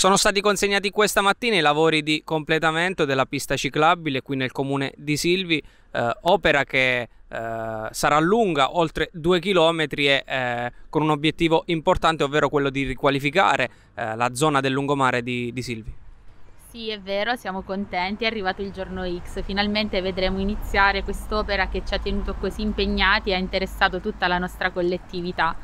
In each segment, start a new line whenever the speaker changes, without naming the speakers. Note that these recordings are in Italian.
Sono stati consegnati questa mattina i lavori di completamento della pista ciclabile qui nel comune di Silvi, eh, opera che eh, sarà lunga oltre due chilometri e eh, con un obiettivo importante, ovvero quello di riqualificare eh, la zona del lungomare di, di Silvi.
Sì, è vero, siamo contenti, è arrivato il giorno X, finalmente vedremo iniziare quest'opera che ci ha tenuto così impegnati e ha interessato tutta la nostra collettività.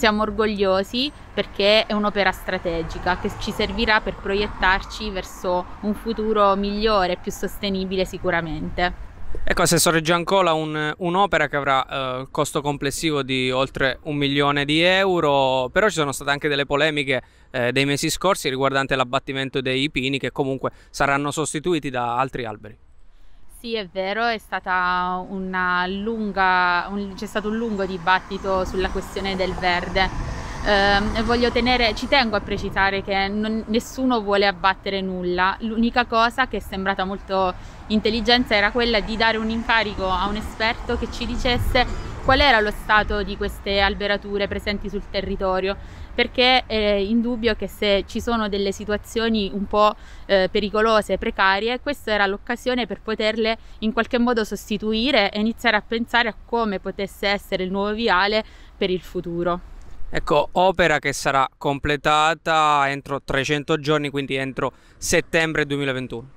Siamo orgogliosi perché è un'opera strategica che ci servirà per proiettarci verso un futuro migliore più sostenibile sicuramente.
Ecco, Assessore Giancola, un, un'opera che avrà eh, costo complessivo di oltre un milione di euro, però ci sono state anche delle polemiche eh, dei mesi scorsi riguardanti l'abbattimento dei pini che comunque saranno sostituiti da altri alberi.
Sì, è vero, è stata una lunga, un, c'è stato un lungo dibattito sulla questione del verde. Eh, voglio tenere, ci tengo a precisare che non, nessuno vuole abbattere nulla, l'unica cosa che è sembrata molto intelligenza era quella di dare un incarico a un esperto che ci dicesse qual era lo stato di queste alberature presenti sul territorio perché è indubbio che se ci sono delle situazioni un po' eh, pericolose, precarie, questa era l'occasione per poterle in qualche modo sostituire e iniziare a pensare a come potesse essere il nuovo viale per il futuro.
Ecco, opera che sarà completata entro 300 giorni, quindi entro settembre 2021.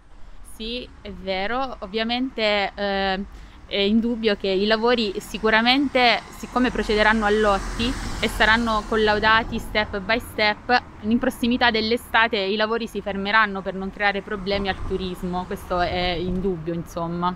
Sì, è vero, ovviamente eh, è indubbio che i lavori sicuramente, siccome procederanno a lotti e saranno collaudati step by step, in prossimità dell'estate i lavori si fermeranno per non creare problemi al turismo, questo è indubbio insomma.